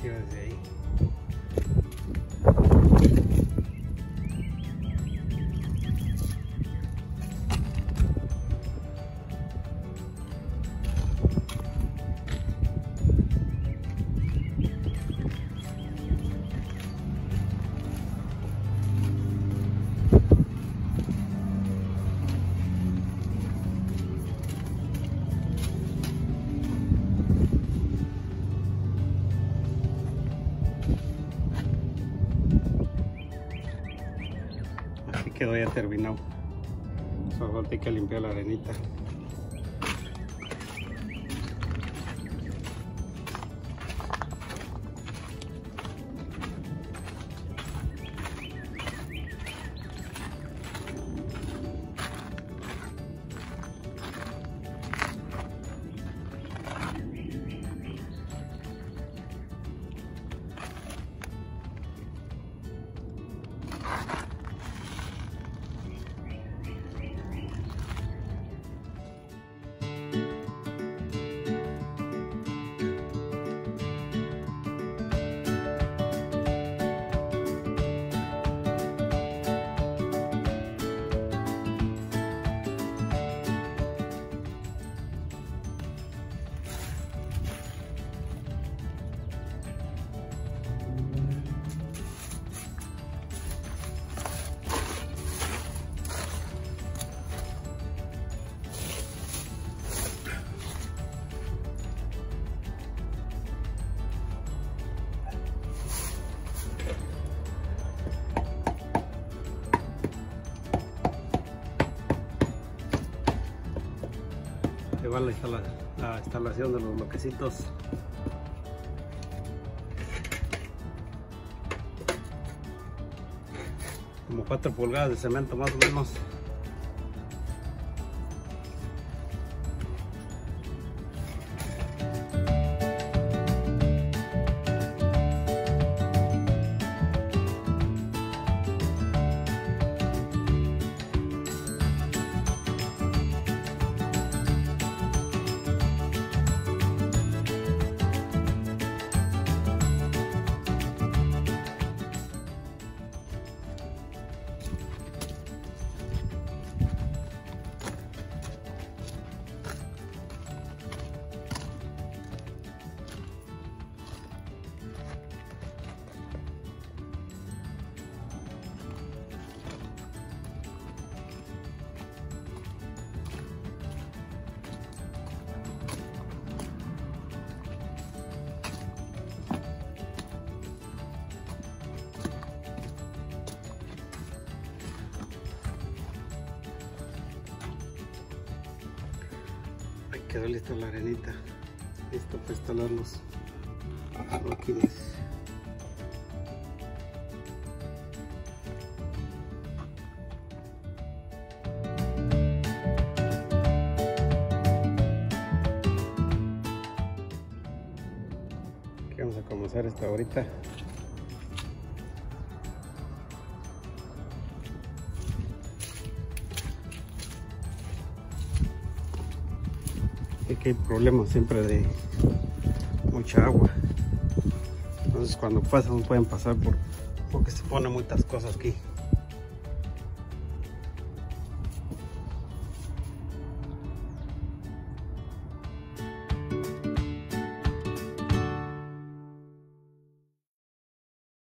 Se la quiero Quedó ya terminado. Solo hay que limpiar la arenita. Igual la, instala, la instalación de los bloquecitos. Como 4 pulgadas de cemento más o menos. Quedó lista la arenita. Listo para instalar los bloquines. Aquí vamos a comenzar esta ahorita. Aquí hay problemas siempre de mucha agua. Entonces cuando pasan pueden pasar por porque se ponen muchas cosas aquí.